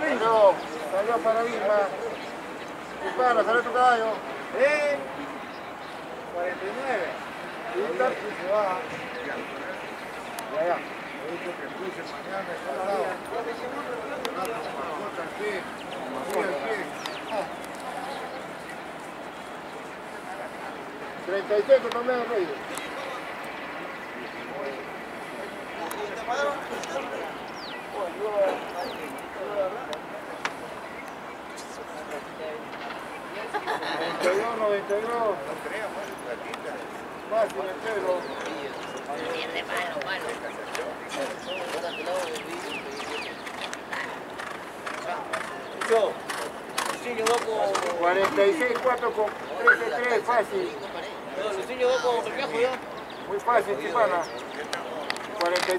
Pero, salió Paradigma. Dispara, salió tu caballo. ¿Eh? 49. ¿Y está? Se va. Ya, ya. Puse 92, 92. No creo, bueno, platita. Fácil, el Pedro. Viene de malo, malo. Yo, Lucinio Boco. 46, 4 con 13, 3, fácil. No, Lucinio Boco, recajo ya. Muy fácil, Chipana. 46.